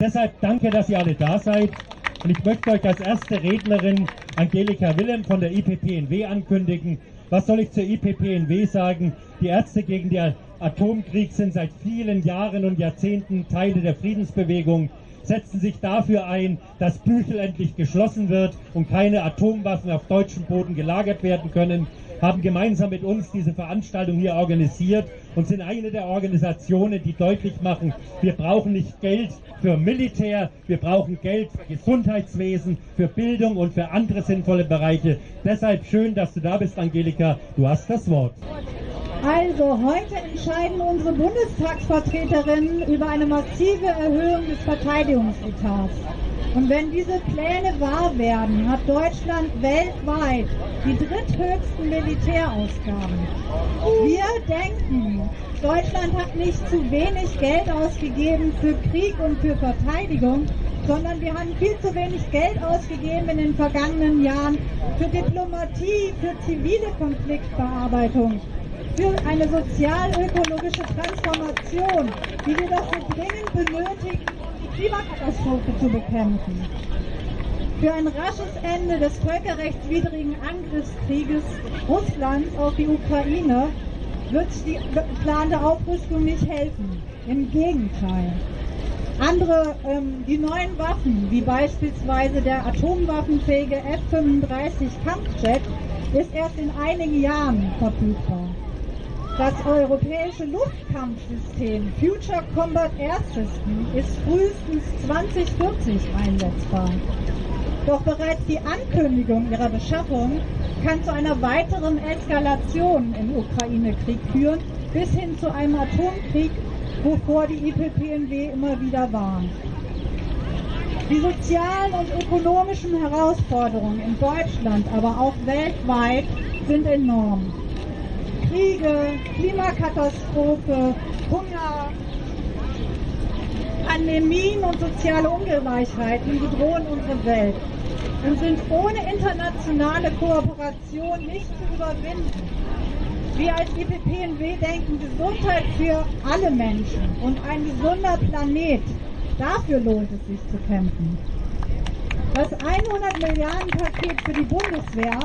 Deshalb danke, dass ihr alle da seid. Und ich möchte euch als erste Rednerin Angelika Willem von der IPPNW ankündigen. Was soll ich zur IPPNW sagen? Die Ärzte gegen den Atomkrieg sind seit vielen Jahren und Jahrzehnten Teile der Friedensbewegung setzen sich dafür ein, dass Büchel endlich geschlossen wird und keine Atomwaffen auf deutschem Boden gelagert werden können, haben gemeinsam mit uns diese Veranstaltung hier organisiert und sind eine der Organisationen, die deutlich machen, wir brauchen nicht Geld für Militär, wir brauchen Geld für Gesundheitswesen, für Bildung und für andere sinnvolle Bereiche. Deshalb schön, dass du da bist, Angelika. Du hast das Wort. Also, heute entscheiden unsere Bundestagsvertreterinnen über eine massive Erhöhung des Verteidigungsetats. Und wenn diese Pläne wahr werden, hat Deutschland weltweit die dritthöchsten Militärausgaben. Wir denken, Deutschland hat nicht zu wenig Geld ausgegeben für Krieg und für Verteidigung, sondern wir haben viel zu wenig Geld ausgegeben in den vergangenen Jahren für Diplomatie, für zivile Konfliktbearbeitung für eine sozial-ökologische Transformation, die wir doch so dringend benötigen, die Klimakatastrophe zu bekämpfen. Für ein rasches Ende des völkerrechtswidrigen Angriffskrieges Russlands auf die Ukraine wird die geplante Aufrüstung nicht helfen. Im Gegenteil. Andere, ähm, die neuen Waffen, wie beispielsweise der atomwaffenfähige F-35 Kampfjet, ist erst in einigen Jahren verfügbar. Das europäische Luftkampfsystem Future Combat Air System ist frühestens 2040 einsetzbar. Doch bereits die Ankündigung ihrer Beschaffung kann zu einer weiteren Eskalation im Ukraine-Krieg führen, bis hin zu einem Atomkrieg, wovor die IPPNW immer wieder warnt. Die sozialen und ökonomischen Herausforderungen in Deutschland, aber auch weltweit sind enorm. Kriege, Klimakatastrophe, Hunger, Pandemien und soziale Ungleichheiten bedrohen unsere Welt und sind ohne internationale Kooperation nicht zu überwinden. Wir als IPPNW denken Gesundheit für alle Menschen und ein gesunder Planet. Dafür lohnt es sich zu kämpfen. Das 100 Milliarden Paket für die Bundeswehr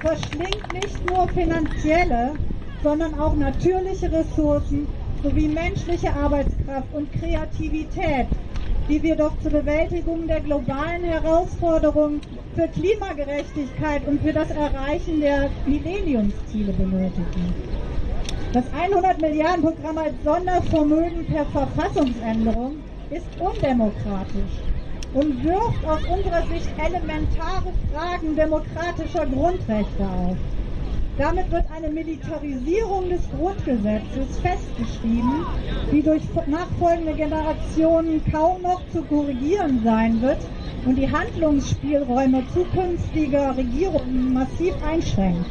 verschlingt nicht nur finanzielle, sondern auch natürliche Ressourcen sowie menschliche Arbeitskraft und Kreativität, die wir doch zur Bewältigung der globalen Herausforderungen für Klimagerechtigkeit und für das Erreichen der Millenniumsziele benötigen. Das 100 Milliarden Programm als Sondervermögen per Verfassungsänderung ist undemokratisch und wirft aus unserer Sicht elementare Fragen demokratischer Grundrechte auf. Damit wird eine Militarisierung des Grundgesetzes festgeschrieben, die durch nachfolgende Generationen kaum noch zu korrigieren sein wird und die Handlungsspielräume zukünftiger Regierungen massiv einschränkt.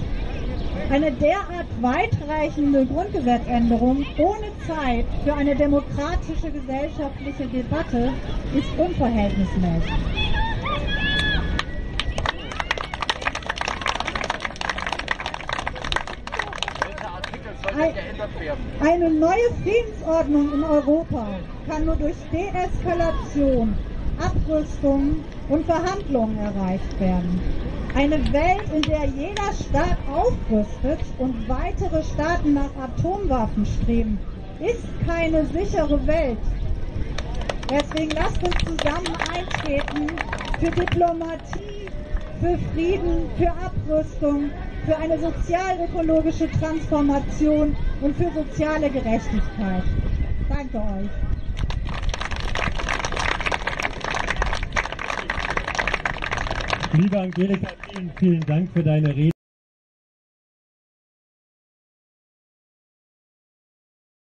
Eine derart weitreichende Grundgesetzänderung ohne Zeit für eine demokratische gesellschaftliche Debatte ist unverhältnismäßig. Eine neue Friedensordnung in Europa kann nur durch Deeskalation, Abrüstung und Verhandlungen erreicht werden. Eine Welt, in der jeder Staat aufrüstet und weitere Staaten nach Atomwaffen streben, ist keine sichere Welt. Deswegen lasst uns zusammen eintreten für Diplomatie, für Frieden, für Abrüstung, für eine sozial-ökologische Transformation und für soziale Gerechtigkeit. Danke euch. Liebe Angelika, vielen, vielen Dank für deine Rede.